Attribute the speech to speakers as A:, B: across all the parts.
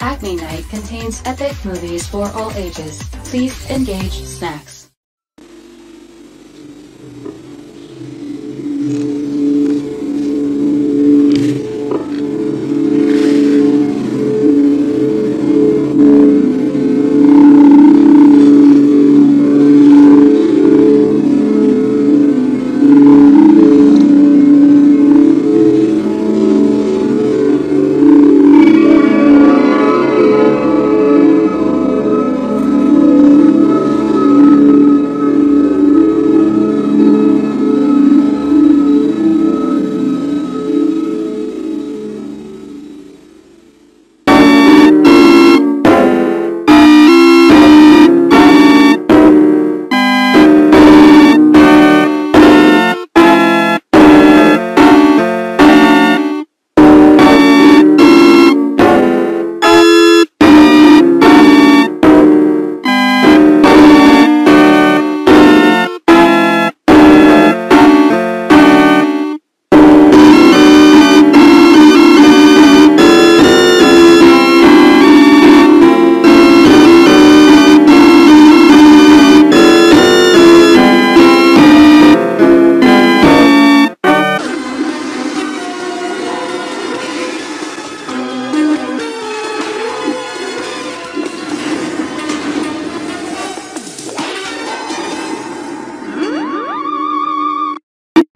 A: Acme Night contains epic movies for all ages. Please engage snacks.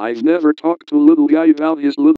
B: I've never talked to a little guy about his little